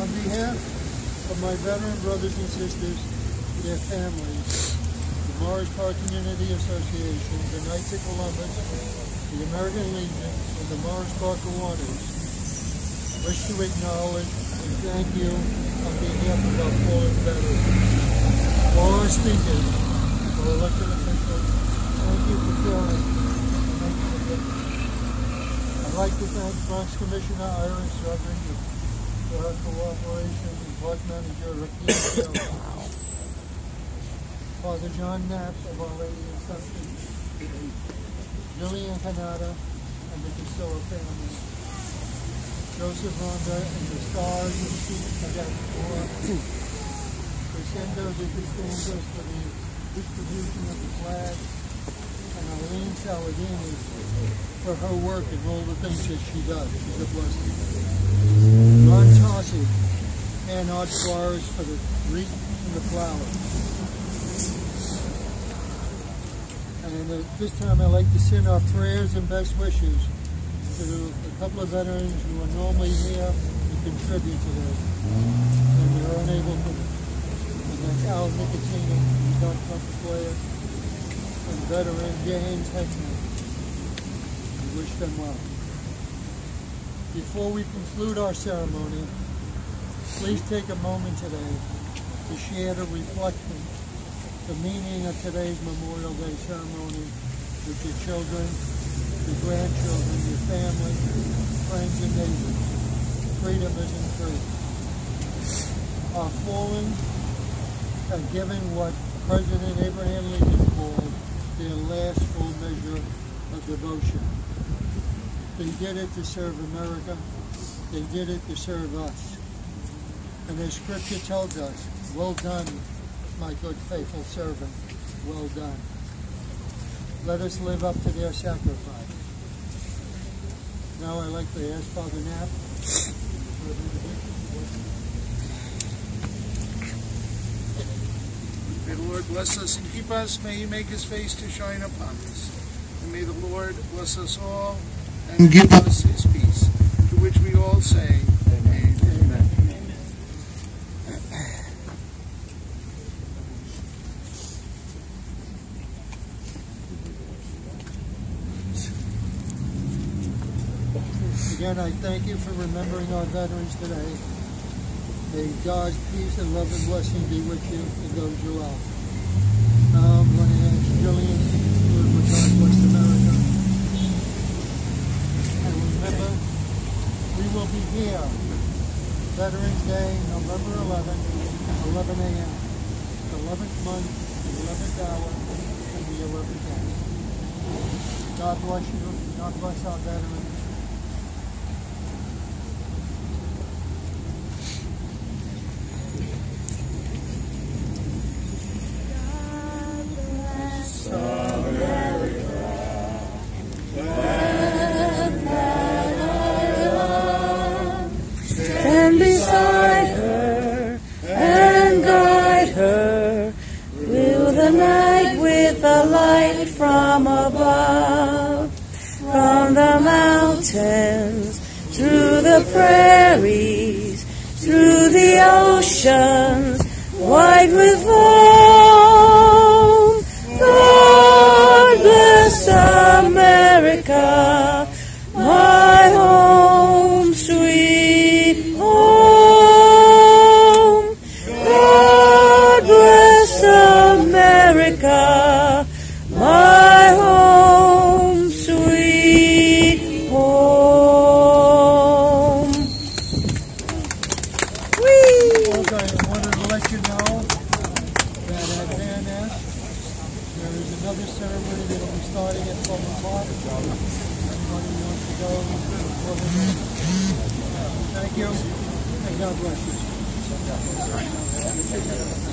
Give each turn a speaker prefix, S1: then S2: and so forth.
S1: On behalf of my veteran brothers and sisters, their families, the Morris Park Community Association, the Knights of Columbus, the American Legion, and the Morris Park Kiwanis, wish to acknowledge and thank you on behalf of our fallen veterans. All our our elected officials, thank you for for. I'd like to thank Bronx Commissioner Iris Rodriguez for her cooperation manager Ricky Angel. Father John Knapp of Our Lady of Assumption, Jillian Canada and the Castillo family, Joseph Ronda and the Stars and Sheep Cadet Corps, Crescendo de Costanzas for the distribution of the flag, and Eileen Saladini for her work and all the things that she does. She's a blessing. And art flowers for the wreath and the flowers. And at this time, I'd like to send our prayers and best wishes to a couple of veterans who are normally here to contribute to this, and we are unable to. And that's Al Nicotino, who's not trumpet player, and veteran James Heckman. We wish them well. Before we conclude our ceremony, please take a moment today to share the reflection, the meaning of today's Memorial Day ceremony with your children, your grandchildren, your family, friends, and neighbors. Freedom isn't free. Our fallen have given what President Abraham Lincoln called their last full measure of devotion. They did it to serve America. They did it to serve us. And as scripture tells us, well done, my good faithful servant, well done. Let us live up to their sacrifice. Now I'd like to ask Father Knapp.
S2: May the Lord bless us and keep us. May he make his face to shine upon us. And may the Lord bless us all and give us his peace. To which we all say, Amen.
S1: Amen. Again, I thank you for remembering our veterans today. May God's peace and love and blessing be with you and those you love. Now I'm going to ask Jillian to conclude with God Bless America. And remember, we will be here Veterans Day, November 11th, 11 a.m. The 11th month, the 11th hour, and the 11th day. God bless you. God bless our veterans.
S3: Through the prairies, through the oceans, wide with foam.
S1: Thank you, and God bless you.